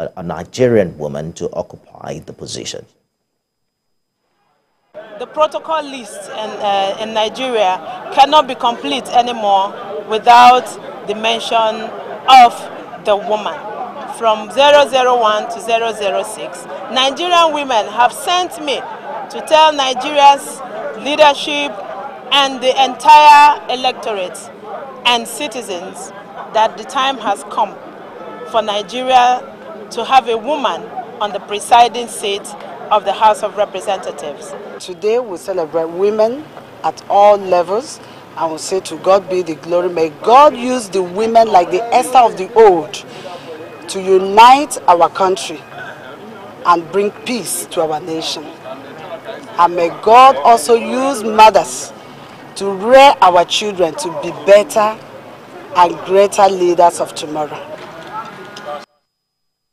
a, a Nigerian woman to occupy the position. The protocol list in, uh, in Nigeria cannot be complete anymore without the mention of the woman. From 001 to 006, Nigerian women have sent me to tell Nigeria's leadership and the entire electorate and citizens that the time has come for Nigeria to have a woman on the presiding seat of the House of Representatives. Today we celebrate women at all levels and we say to God be the glory. May God use the women like the Esther of the old to unite our country and bring peace to our nation. And may God also use mothers to rear our children to be better and greater leaders of tomorrow.